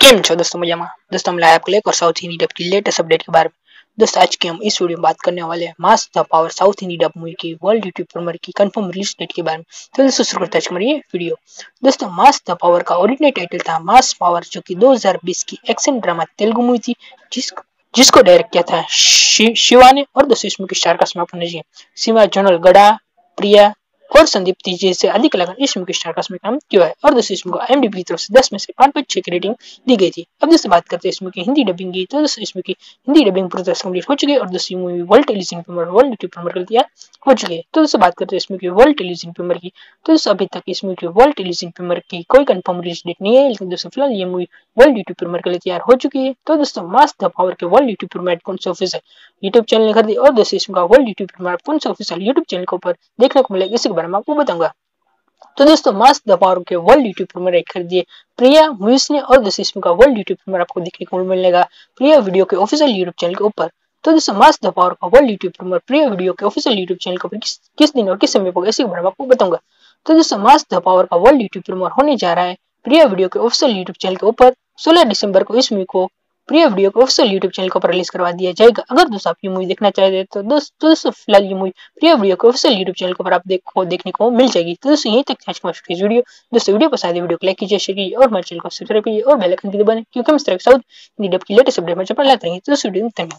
કેમ છો दोस्तों मजा में दोस्तों हम लाए आपके लिए और साउथ हिंदी डब की लेटेस्ट अपडेट के बारे में दोस्तों आज की हम इस वीडियो में बात करने वाले हैं mass the power south Hindi dub movie की वर्ल्ड यूट्यूब प्रीमियर की कंफर्म रिलीज डेट के बारे में तो दोस्तों शुरू करते हैं हमारी वीडियो दोस्तों मास द पावर का ओरिजिनल टाइटल था मास पावर जो कि 2020 की एक्शन ड्रामा तेलुगु मूवी थी जिस जिसको डायरेक्ट किया था शिवा ने और दोस्तों इसमें की स्टार का समापन शिवा जनरल गड़ा प्रिया और संदीप तीजे से अधिक लगन इस के स्टार कास्ट में काम किया है। और दोस्तों इसमें को एमडीबी की तरफ़ से 10 में से 5.6 की रेटिंग दी गई थी। अब दोस्तों बात करते हैं इसमें की हिंदी डबिंग की। तो दोस्तों इसमें की हिंदी डबिंग पूरी तरह से कंप्लीट हो चुकी है और दोस्तों movie world television premiere world YouTube premiere कर दिया हो चुकी है। तो दोस्तों बात करते हैं इसमें की वर्ल्ड टेलीविज़न प्रीमियर की। तो दोस्तों अभी तक इसमें की वर्ल्ड टेलीविज़न प्रीमियर की कोई कंफर्म रिलीज़ डेट नहीं है, लेकिन दोस्तों फ़िलहाल ये मूवी वर्ल्ड यूट्यूब प्रीमियर के लिए तैयार हो चुकी है। तो दोस्तों मास द पावर के वर्ल्ड यूट्यूब प्रीमियर कौन से है यूट्यूब चैनल कर दी? और दोस्तों इसमें वर्ल्ड यूट्यूब प्रीमियर कौन से ऑफिशियल यूट्यूब चैनल के ऊपर देखने को मिलेगा इसी के बारे में आपको बताऊँगा तो दोस्तों मास द पावर के वर्ल्ड यूट्यूब प्रीमियर एक खरीदिए प्रिया मूवीज़ ने और दोस्तों का वर्ल्ड यूट्यूब प्रीमियर आपको देखने को मिलेगा प्रिया वीडियो के ऑफिशियल यूट्यूब चैनल के ऊपर। तो दोस्तों मास द पावर का world YouTube premiere Priya video के ऑफिशियल यूट्यूब चैनल के ऊपर किस, दिन और किस समय इसी के बारे आपको बताऊँगा। तो दोस्तों मास द पावर का वर्ल्ड यूट्यूब प्रीमियर होने जा रहा है प्रिया वीडियो के ऑफिशियल यूट्यूब चैनल के ऊपर। 16 दिसंबर को इस मूवी को प्रिय वीडियो को ऑफिशियल यूट्यूब चैनल के ऊपर रिलीज़ करवा दिया जाएगा। अगर दोस्तों आप ये मूवी देखना चाहते हैं तो दोस्तों दोस्तों, फ़िलहाल ये मूवी प्रिय वीडियो को ऑफिशियल यूट्यूब चैनल के ऊपर आप देखो, देखने को मिल जाएगी। तो दोस्तों, यहीं तक आज की वीडियो दोस्तों, वीडियो पसंद है वीडियो को लाइक कीजिए शेयर कीजिए और हमारे चैनल को सब्सक्राइब कीजिए और बेल आइकन भी दबाएँ क्योंकि हम इस तरह साउथ हिंदी की लेटेस्ट अपडेट हमारे चैनल पर लाते रहेंगे। तो दोस्तों धन्यवाद।